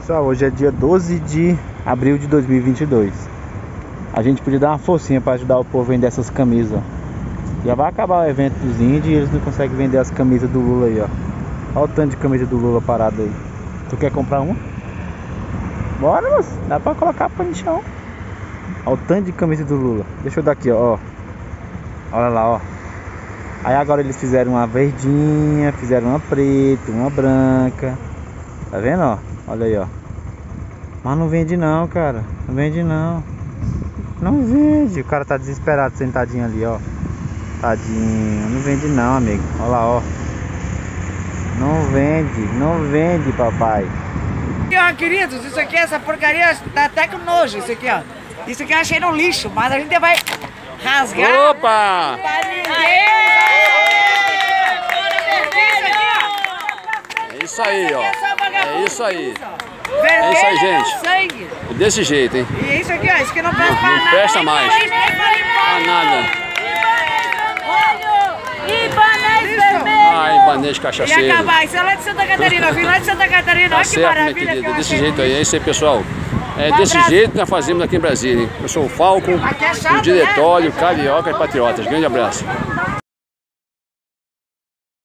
Pessoal, hoje é dia 12 de abril de 2022. A gente podia dar uma forcinha para ajudar o povo a vender essas camisas. Já vai acabar o evento dos índios e eles não conseguem vender as camisas do Lula aí, ó. Olha o tanto de camisa do Lula parada aí. Tu quer comprar uma? Bora, moço. Dá pra colocar pra no chão. Olha o tanto de camisa do Lula. Deixa eu dar aqui, ó. Olha lá, ó. Aí agora eles fizeram uma verdinha, fizeram uma preta, uma branca. Tá vendo, ó? Olha aí, ó. Mas não vende não, cara. Não vende não. Não vende. O cara tá desesperado sentadinho ali, ó. Tadinho. Não vende não, amigo. Olha lá, ó. Não vende. Não vende, papai. Aqui, ó, queridos, isso aqui, essa porcaria dá até com nojo, isso aqui, ó. Isso aqui eu achei no lixo, mas a gente vai rasgar. Opa! Pra ninguém. É isso aí, ó. É isso aí. Vermelho É isso aí, é gente. sangue. É desse jeito, hein? E isso aqui, ó, isso aqui não presta pra Não nada. presta mais. Ah, nada. Ibanez vermelho! Ai, banês E cachaceiro. acabar, isso é lá de Santa Catarina, eu vim lá de Santa Catarina, Tá olha que certo, maravilha. que querida. eu Desse achei jeito aí. É isso aí, pessoal. É Um desse abraço. jeito que nós fazemos aqui em Brasília, hein? Eu sou o Falco, é chato, o diretório, carioca e patriotas. Grande abraço.